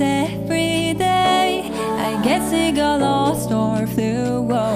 every day. I guess it got lost or flew away.